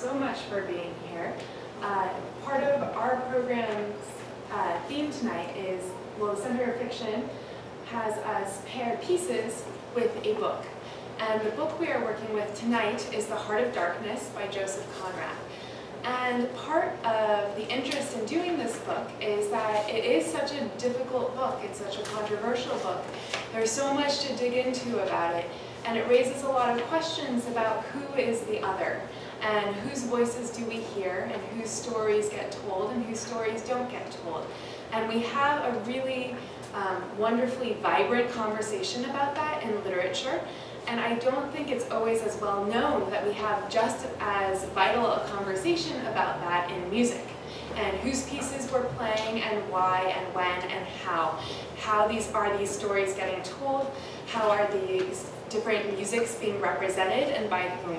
so much for being here. Uh, part of our program's uh, theme tonight is, well, the Center of Fiction has us pair pieces with a book. And the book we are working with tonight is The Heart of Darkness by Joseph Conrad. And part of the interest in doing this book is that it is such a difficult book. It's such a controversial book. There's so much to dig into about it. And it raises a lot of questions about who is the other and whose voices do we hear and whose stories get told and whose stories don't get told. And we have a really um, wonderfully vibrant conversation about that in literature. And I don't think it's always as well known that we have just as vital a conversation about that in music and whose pieces we're playing and why and when and how. How these are these stories getting told, how are these different musics being represented and by whom.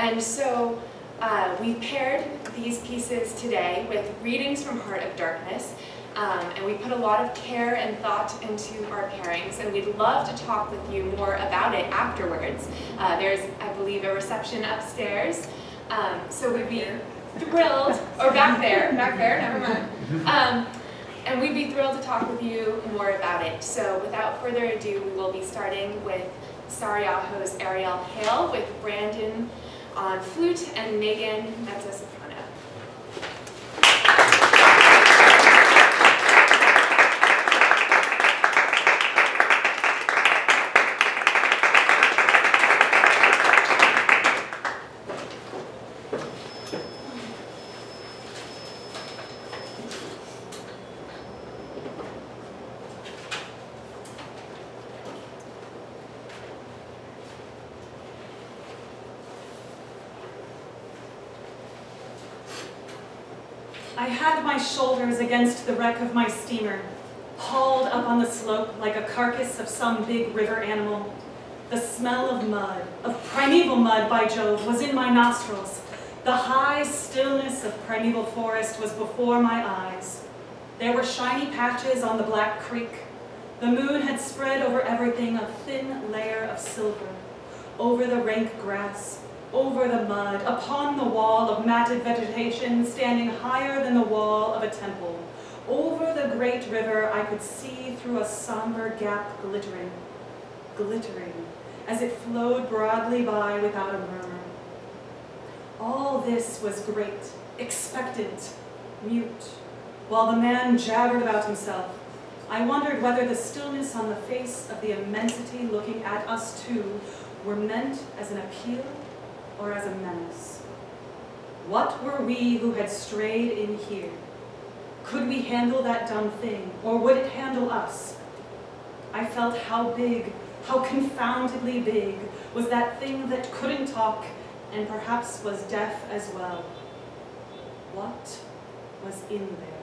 And so uh, we paired these pieces today with readings from Heart of Darkness, um, and we put a lot of care and thought into our pairings, and we'd love to talk with you more about it afterwards. Uh, there's, I believe, a reception upstairs, um, so we'd be thrilled, or back there, back there, never mind. Um, and we'd be thrilled to talk with you more about it. So without further ado, we will be starting with Saariaho's Ariel's Hail with Brandon on flute and Megan mezzo-soprano. I had my shoulders against the wreck of my steamer, hauled up on the slope like a carcass of some big river animal. The smell of mud, of primeval mud by Jove, was in my nostrils. The high stillness of primeval forest was before my eyes. There were shiny patches on the black creek. The moon had spread over everything a thin layer of silver, over the rank grass, over the mud, upon the wall of matted vegetation standing higher than the wall of a temple. Over the great river I could see through a somber gap glittering, glittering, as it flowed broadly by without a murmur. All this was great, expectant, mute, while the man jabbered about himself. I wondered whether the stillness on the face of the immensity looking at us two were meant as an appeal or as a menace? What were we who had strayed in here? Could we handle that dumb thing, or would it handle us? I felt how big, how confoundedly big, was that thing that couldn't talk and perhaps was deaf as well. What was in there?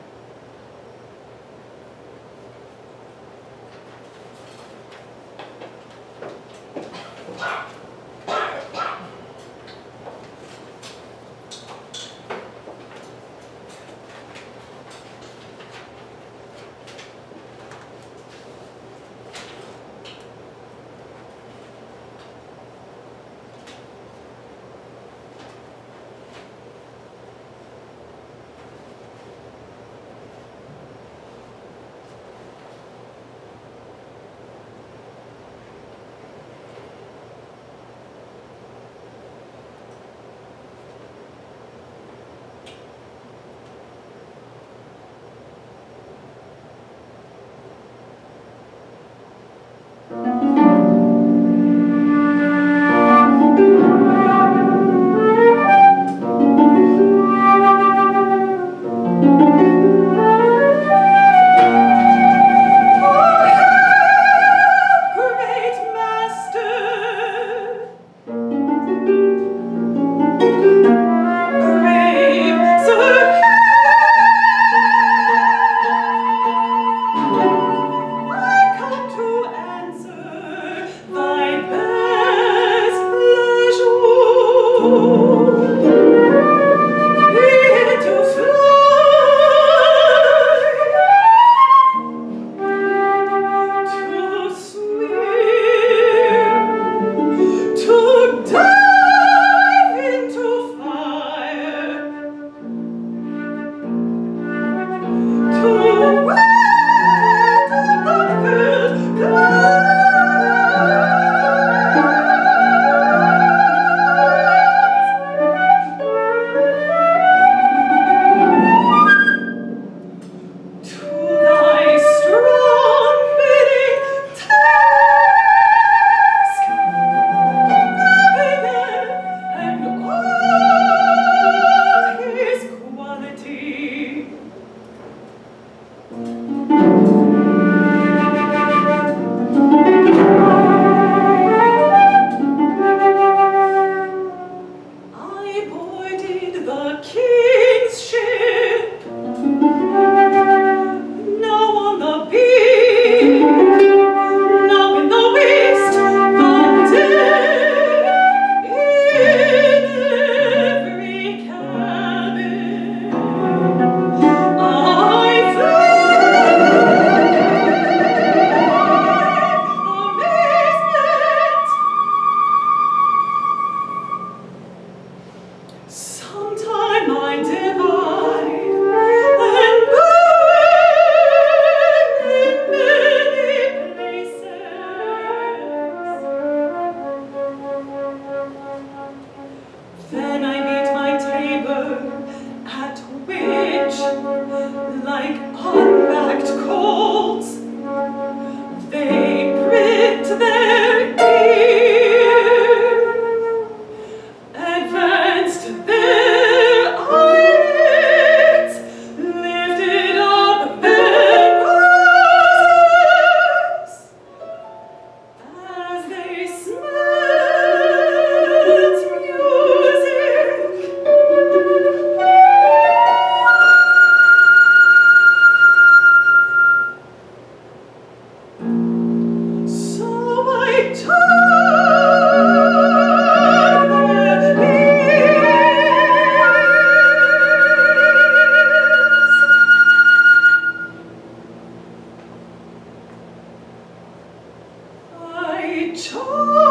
超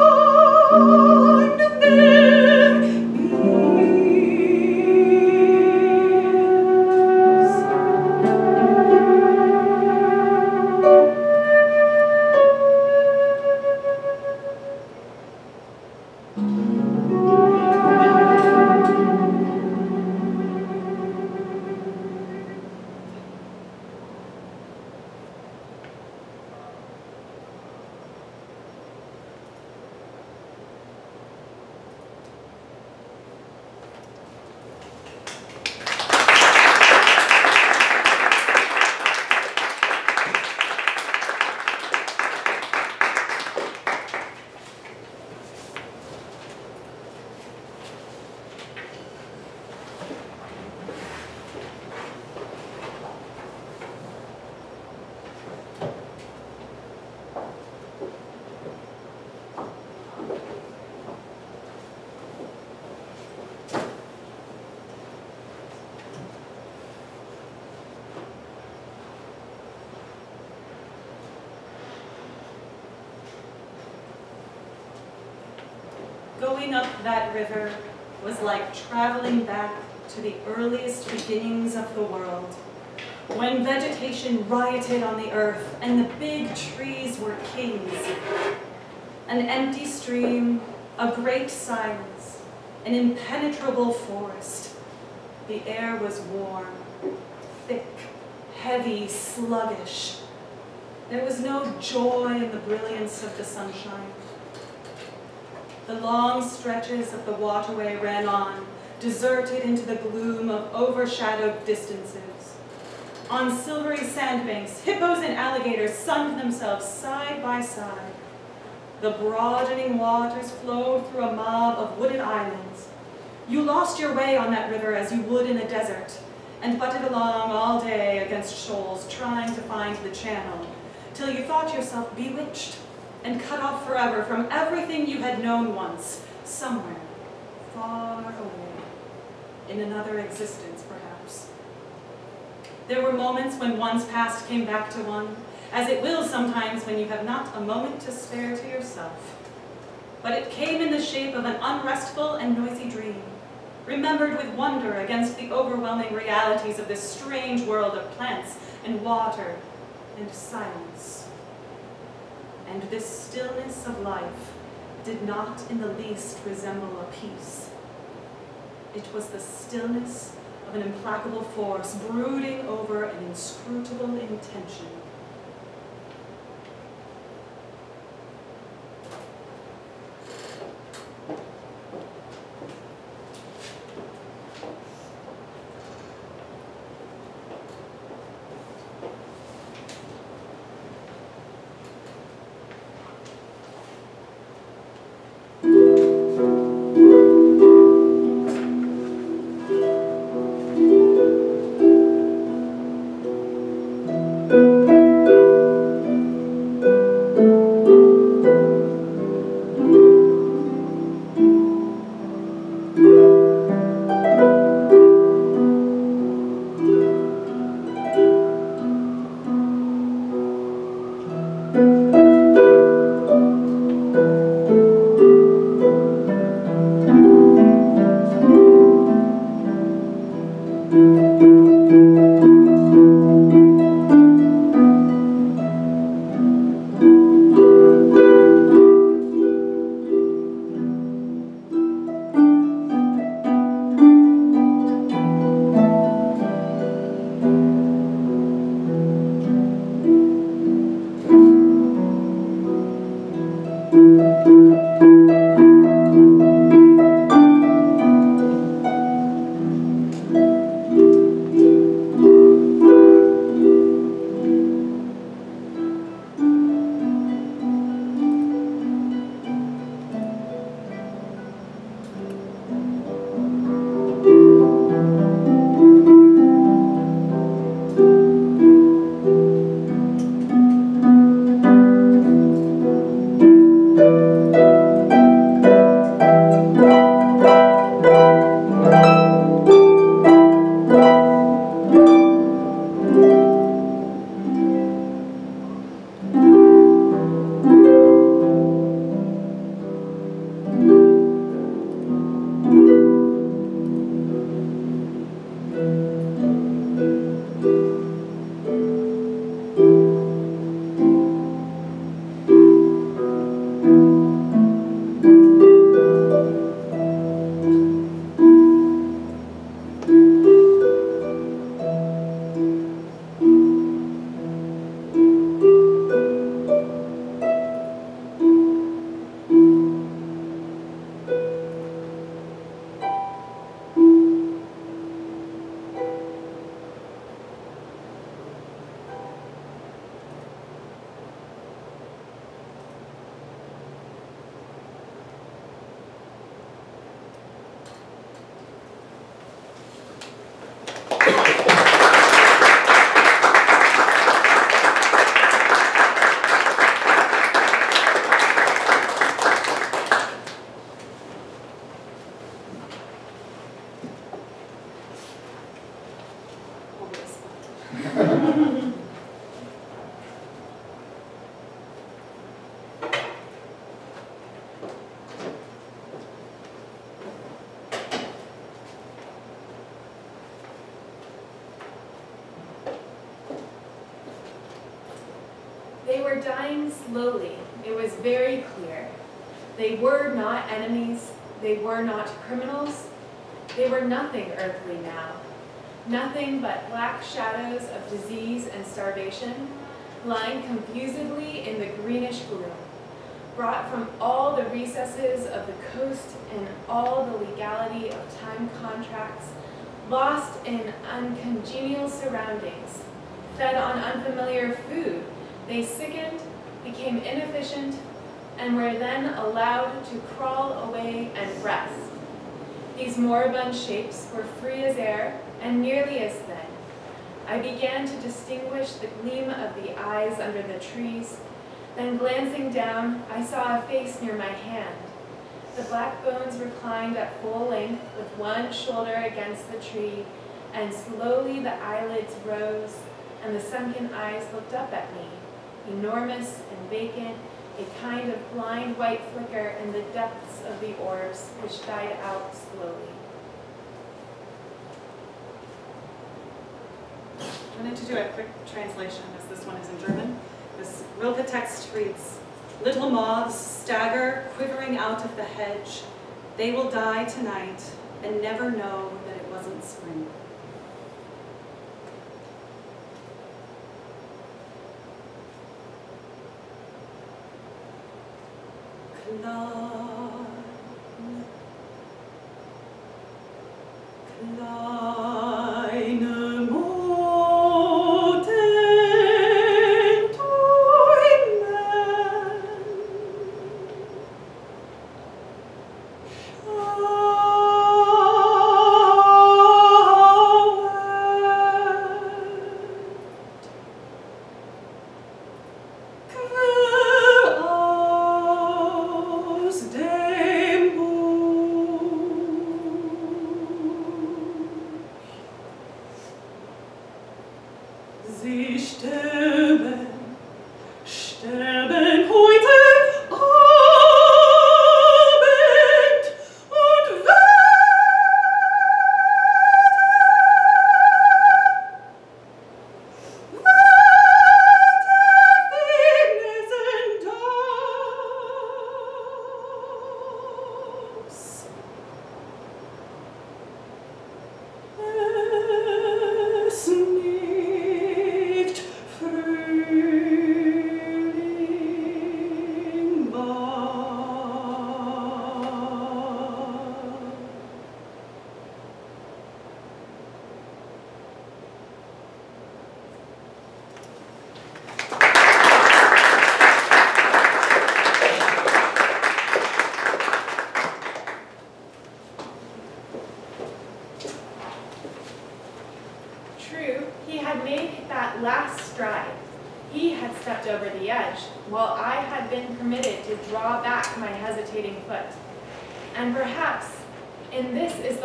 Going up that river was like traveling back to the earliest beginnings of the world, when vegetation rioted on the earth and the big trees were kings. An empty stream, a great silence, an impenetrable forest. The air was warm, thick, heavy, sluggish. There was no joy in the brilliance of the sunshine. The long stretches of the waterway ran on, deserted into the gloom of overshadowed distances. On silvery sandbanks, hippos and alligators sunned themselves side by side. The broadening waters flowed through a mob of wooded islands. You lost your way on that river as you would in a desert, and butted along all day against shoals trying to find the channel, till you thought yourself bewitched and cut off forever from everything you had known once, somewhere, far away, in another existence, perhaps. There were moments when one's past came back to one, as it will sometimes when you have not a moment to spare to yourself. But it came in the shape of an unrestful and noisy dream, remembered with wonder against the overwhelming realities of this strange world of plants and water and silence. And this stillness of life did not in the least resemble a peace. It was the stillness of an implacable force brooding over an inscrutable intention. Slowly, it was very clear. They were not enemies, they were not criminals, they were nothing earthly now. Nothing but black shadows of disease and starvation, lying confusedly in the greenish gloom, brought from all the recesses of the coast and all the legality of time contracts, lost in uncongenial surroundings, fed on unfamiliar food, they sickened, became inefficient, and were then allowed to crawl away and rest. These moribund shapes were free as air and nearly as thin. I began to distinguish the gleam of the eyes under the trees. Then glancing down, I saw a face near my hand. The black bones reclined at full length with one shoulder against the tree, and slowly the eyelids rose, and the sunken eyes looked up at me, enormous vacant, a kind of blind white flicker in the depths of the orbs, which died out slowly. I wanted to do a quick translation, as this one is in German. This Rilke text reads, Little moths stagger, quivering out of the hedge. They will die tonight and never know that it wasn't spring.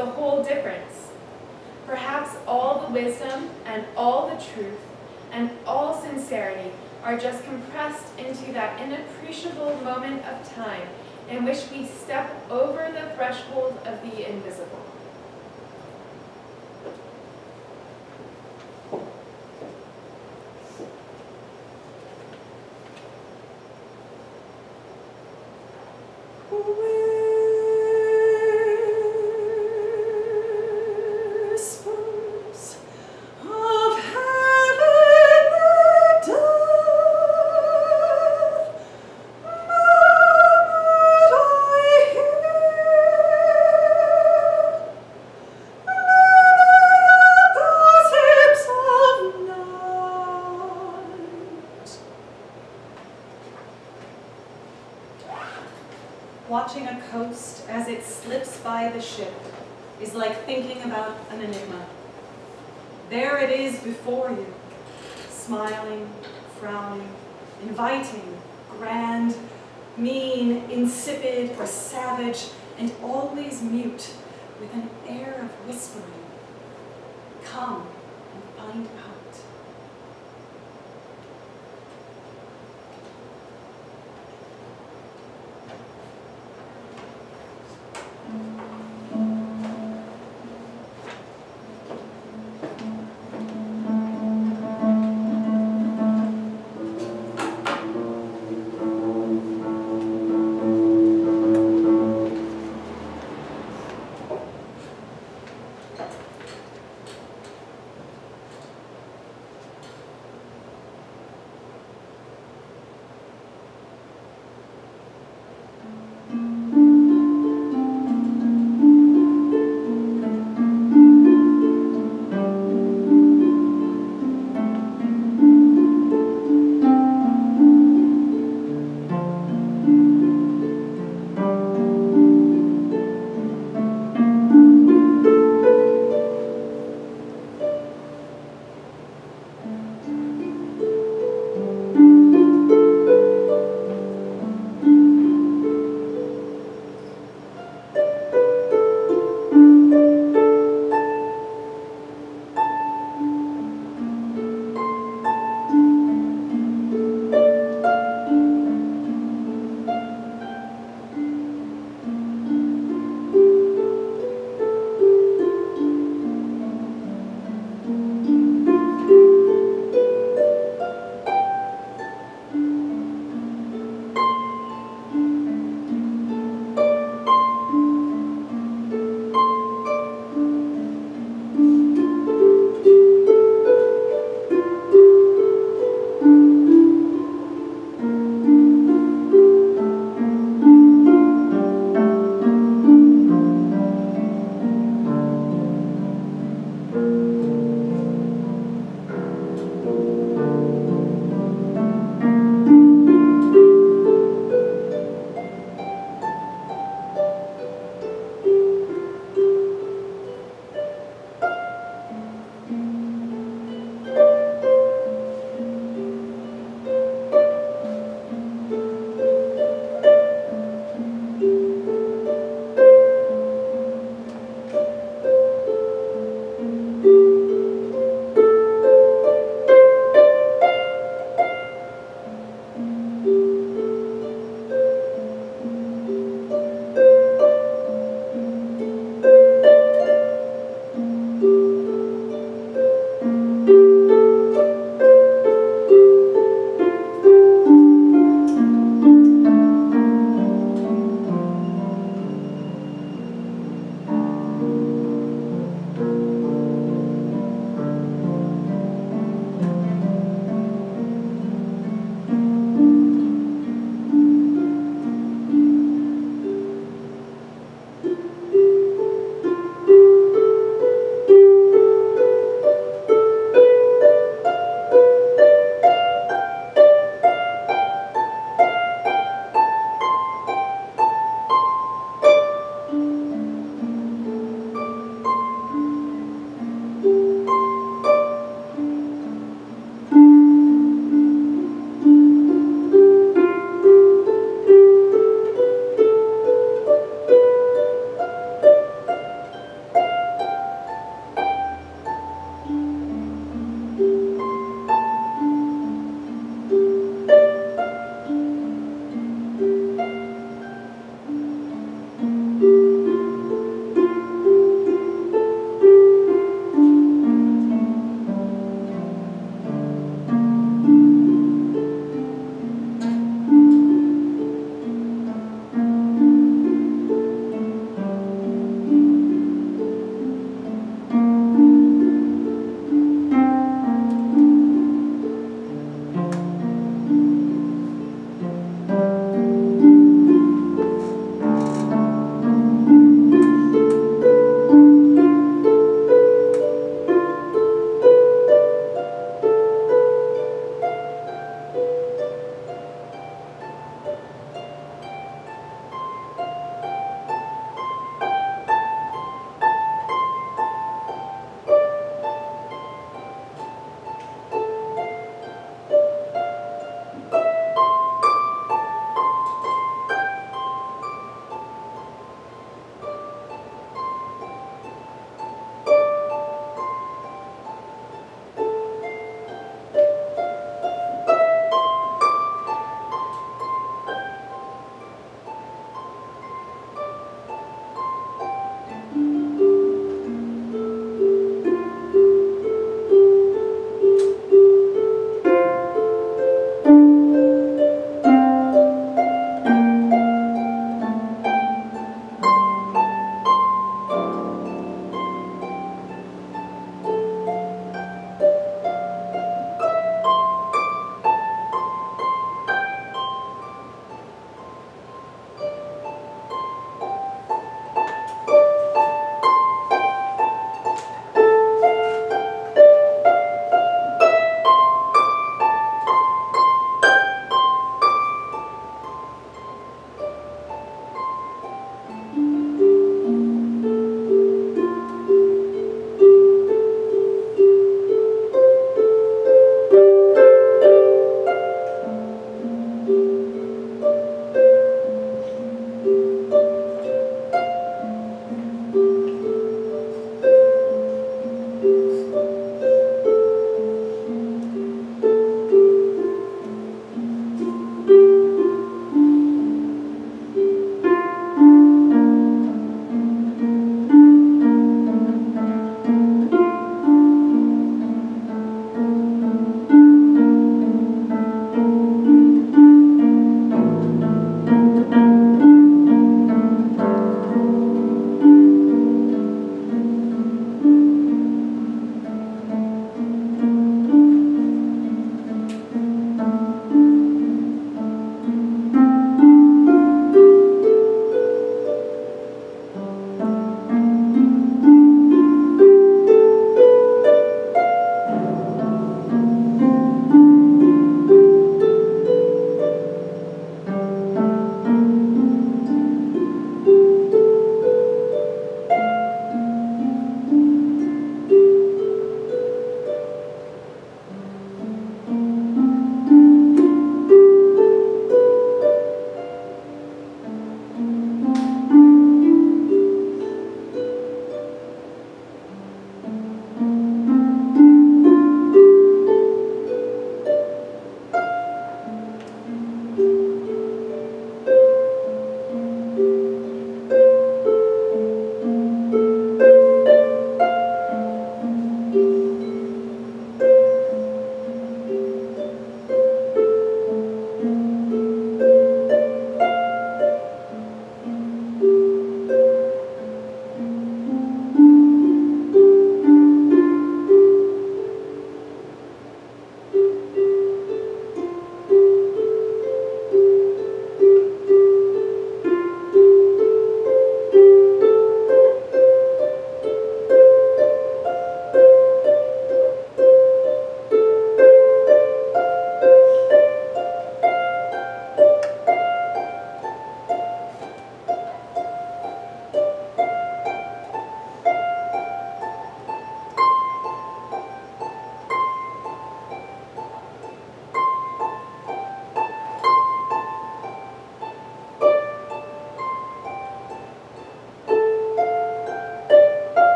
The whole difference. Perhaps all the wisdom and all the truth and all sincerity are just compressed into that inappreciable moment of time in which we step over the threshold of the invisible. Coast as it slips by the ship is like thinking about an enigma. There it is before you, smiling, frowning, inviting, grand, mean, insipid, or savage, and always mute with an air of whispering. Come.